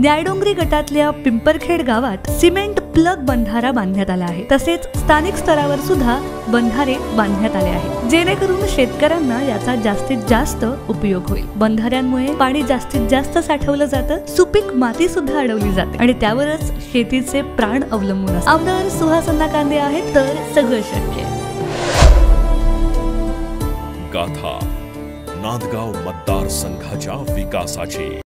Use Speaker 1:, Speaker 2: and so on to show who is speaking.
Speaker 1: न्यायडोंगरी गटातल्या पिंपरखेड गावात cement plug बंधारा बांधण्यात आला आहे. तसेच स्थानिक स्तरावर सुद्धा बंधारे बांधण्यात आले आहेत. जेणेकरून शेतकऱ्यांना याचा जास्तीत जास्त उपयोग होईल. बंधाऱ्यांमुळे पाणी जास्तीत जास्त साठवलं जातं. सुपीक माती सुद्धा अडवली जाते. आणि त्यावरच शेतीचे प्राण अवलंबून असतात. आमदार सुहासन्ना कांदे आहेत तर सगळं शक्य आहे.
Speaker 2: गाथा नांदगाव मतदारसंघाच्या विकासाची.